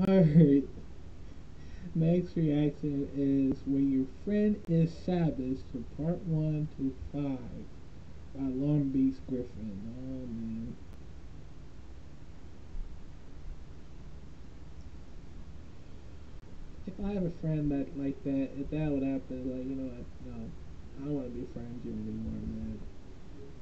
Alright. Next reaction is When Your Friend is Savage to Part 1 to 5 by Long Beach Griffy. Oh man. If I have a friend that like that, if that would happen, like, you know what, no. I don't want to be friends with you anymore, man.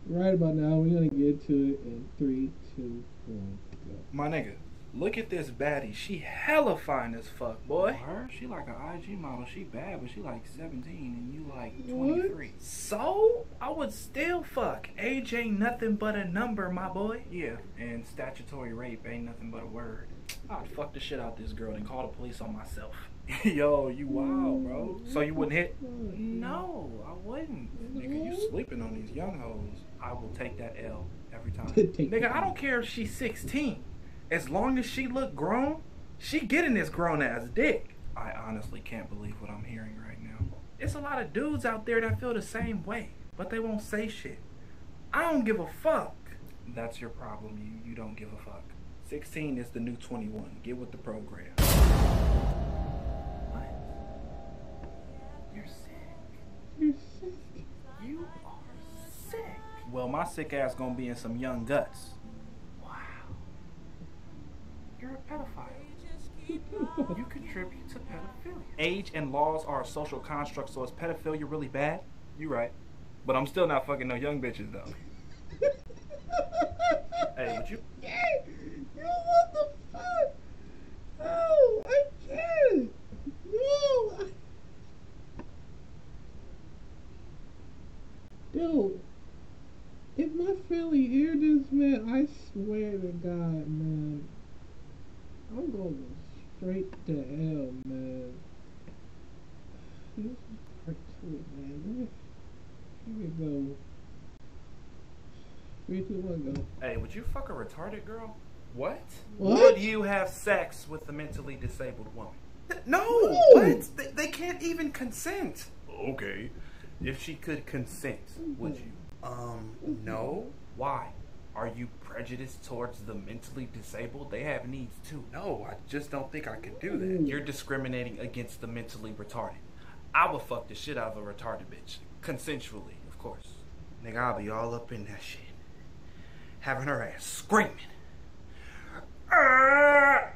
Right about now, we're gonna get to it in three, two, one, go. My nigga, look at this baddie. She hella fine as fuck, boy. Her, she like an IG model. She bad, but she like 17 and you like 23. What? So I would still fuck. Age ain't nothing but a number, my boy. Yeah, and statutory rape ain't nothing but a word. I'd fuck the shit out this girl and call the police on myself. Yo, you wild, bro. So you wouldn't hit? No, I wouldn't. Nigga, you sleeping on these young hoes. I will take that L every time. Nigga, I don't care if she's 16. As long as she look grown, she getting this grown ass dick. I honestly can't believe what I'm hearing right now. It's a lot of dudes out there that feel the same way, but they won't say shit. I don't give a fuck. That's your problem. You you don't give a fuck. 16 is the new 21. Get with the program. What? You're sick. You're sick. You are sick. Well, my sick ass gonna be in some young guts. Wow. You're a pedophile. You contribute to pedophilia. Age and laws are a social construct, so is pedophilia really bad? You're right. But I'm still not fucking no young bitches though. hey, but you can't. You what the fuck? No, I can't. No. I... Dude, if my family hear this, man, I swear to God, man, I'm going straight to hell, man. This is part two, man. Here we go. Three, two, one, go. Hey, would you fuck a retarded girl? What? What? Would you have sex with a mentally disabled woman? No, No. what? They, they can't even consent. Okay. If she could consent, would you? Um, no. Why? Are you prejudiced towards the mentally disabled? They have needs too. No, I just don't think I could do that. You're discriminating against the mentally retarded. I would fuck the shit out of a retarded bitch. Consensually, of course. Nigga, I'll be all up in that shit. Having her ass screaming. Ah!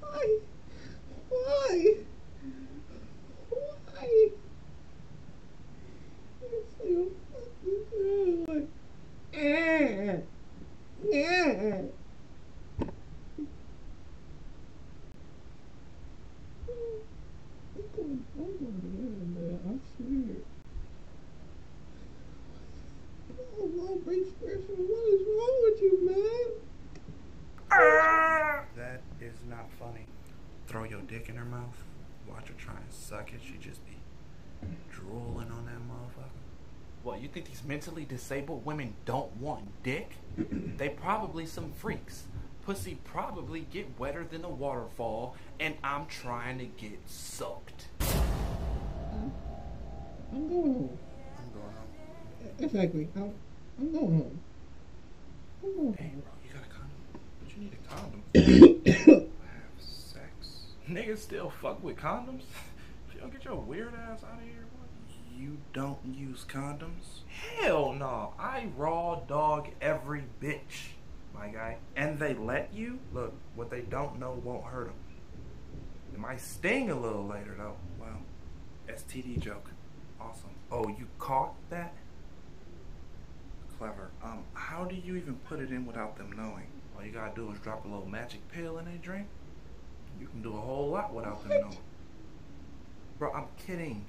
Why? Why? Why? You're so fucking good. Eh. Yeah. I'm going, I'm going to heaven, man. I swear. Oh, Long Beach Griffy, what is wrong with you, man? That is not funny. Throw your dick in her mouth. Watch her try and suck it. She just be drooling on that motherfucker. What, you think these mentally disabled women don't want dick? they probably some freaks. Pussy probably get wetter than a waterfall, and I'm trying to get soaked. I'm going home. I'm going home. Exactly. I'm, I'm going home. I'm going Hey, home. bro, you got a condom? But you need a condom. Have sex. Niggas still fuck with condoms? If you don't get your weird ass out of here, boy. You don't use condoms? Hell no. I raw dog every bitch, my guy. And they let you? Look, what they don't know won't hurt them. It might sting a little later, though. Well, STD joke. Awesome. Oh, you caught that? Clever. Um, how do you even put it in without them knowing? All you gotta do is drop a little magic pill in their drink. You can do a whole lot without them knowing. Bro, I'm kidding.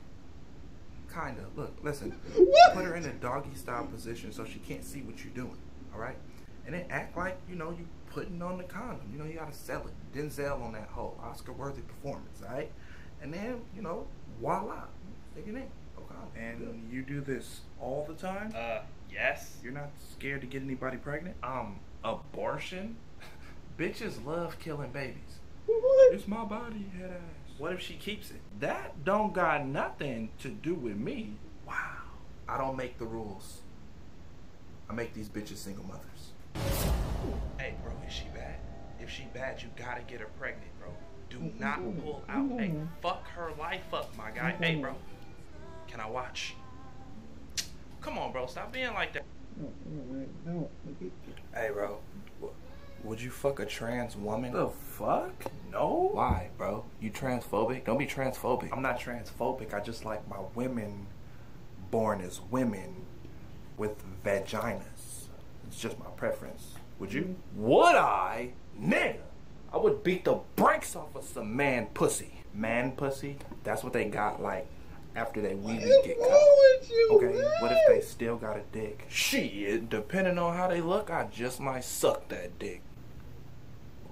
Kinda. Look, listen. What? Put her in a doggy style position so she can't see what you're doing. Alright? And then act like, you know, you putting on the condom. You know, you gotta sell it. Denzel on that whole Oscar worthy performance, alright? And then, you know, voila. Stick it in. No condom. And you do this all the time? Uh, yes. You're not scared to get anybody pregnant? Um, abortion? Bitches love killing babies. What? It's my body, head ass. What if she keeps it? That don't got nothing to do with me. Wow. I don't make the rules. I make these bitches single mothers. Hey, bro, is she bad? If she bad, you gotta get her pregnant, bro. Do Mm, not pull out. Hey, mm. fuck her life up, my guy. Hey, mm. bro. Can I watch? Come on, bro. Stop being like that. No, no, man, no. Look at- Hey, bro. Would you fuck a trans woman? The fuck? No. Why, bro? You transphobic? Don't be transphobic. I'm not transphobic. I just like my women born as women with vaginas. It's just my preference. Would you? Would I? Nigga! I would beat the brakes off of some man pussy. Man pussy? That's what they got like after they weave and get wrong cut. Okay, man? what if they still got a dick? Shit, depending on how they look, I just might suck that dick.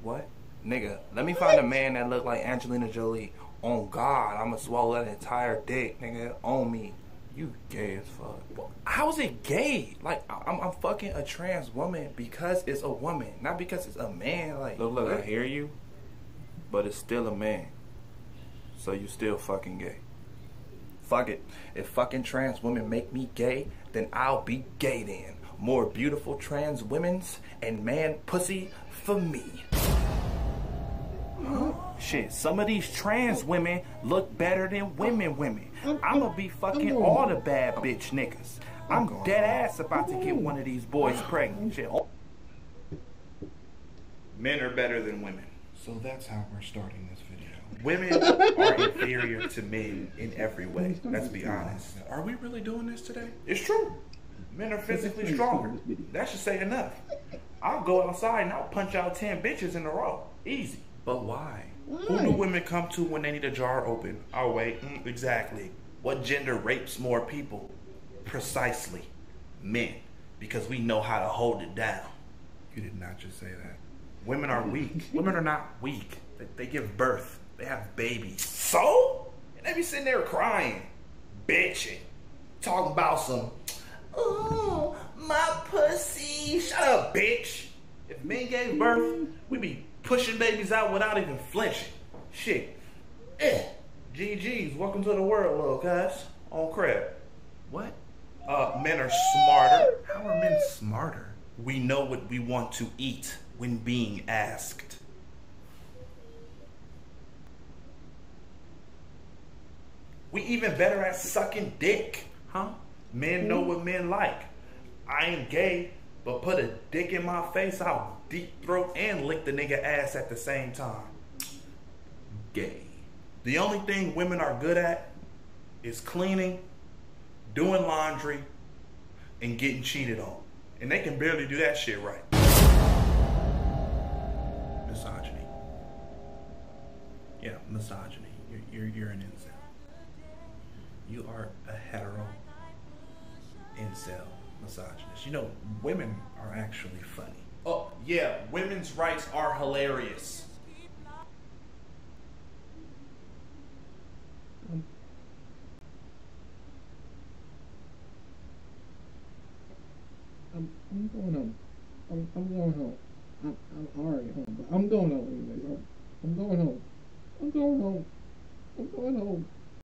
What? Nigga, let me find a man that look like Angelina Jolie. On God, I'ma swallow that entire dick, nigga. On me. You gay as fuck. Well, How is it gay? Like, I- I'm, I'm fucking a trans woman because it's a woman, not because it's a man. Like, look, look, I hear you, but it's still a man. So you still fucking gay. Fuck it. If fucking trans women make me gay, then I'll be gay then. More beautiful trans women's and man pussy for me. Shit, some of these trans women look better than women women. I'm- I'ma be fucking all the bad bitch niggas. I'm dead ass about to get one of these boys pregnant. Shit. Men are better than women. So that's how we're starting this video. Women are inferior to men in every way. Let's be honest. Are we really doing this today? It's true. Men are physically stronger. That should say enough. I'll go outside and I'll punch out 10 bitches in a row. Easy. But why? Who do women come to when they need a jar open? Oh, wait. Mm, exactly. What gender rapes more people? Precisely. Men. Because we know how to hold it down. You did not just say that. Women are weak. Women are not weak. They, they give birth. They have babies. So? And they be sitting there crying, bitching, talking about some, oh, my pussy. Shut up, bitch. If men gave birth, we'd be pushing babies out without even flinching. Shit. Eh. GG's, welcome to the world, little guys. On crap. What? Uh, men are smarter. How are men smarter? We know what we want to eat when being asked. We even better at sucking dick, huh? Men know what men like. I ain't gay, but put a dick in my face, I'll deep throat and lick the nigga ass at the same time. Gay. The only thing women are good at is cleaning, doing laundry, and getting cheated on. And they can barely do that shit right. Misogyny. Yeah, misogyny. You're, you're, you're an incel. You are a hetero incel misogynist. You know, women are actually funny. Oh, yeah, women's rights are hilarious. I'm, I'm going home. I'm, I'm going home. I'm, I'm already home, but I'm going home anyways. I'm, I'm going home. I'm going home. I'm going home.